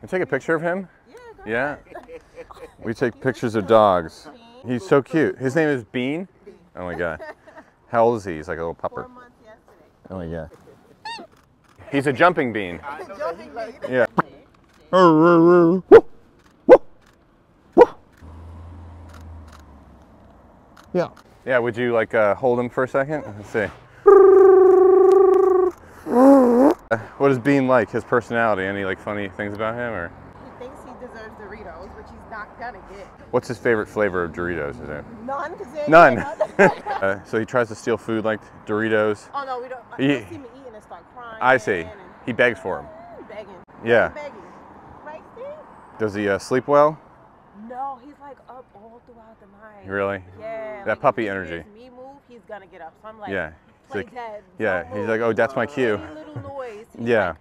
And take a picture of him? Yeah. Yeah. We take pictures of dogs. He's so cute. His name is Bean. Oh my god. How old is he? He's like a little Four pupper. months yesterday. Oh my god. He's a jumping bean. Jumping me. Yeah. Yeah. Yeah, would you like uh, hold him for a second? Let's see. Uh, What is Bean like? His personality? Any like funny things about him, or He thinks he deserves Doritos, which he's not gonna get. what's his favorite flavor of Doritos? Is it None, none? uh, so he tries to steal food like Doritos. oh no, we don't. He- He, see me eating and start crying. I see. and- He begs for him. Begging. Yeah. Begging. Right? Does he uh, sleep well? No, he's like up all throughout the night. Really? Yeah. That like, puppy energy. Me move, he's gonna get up. So I'm like, Yeah. He's like, dead. yeah. He's like, oh, that's my cue. Yeah.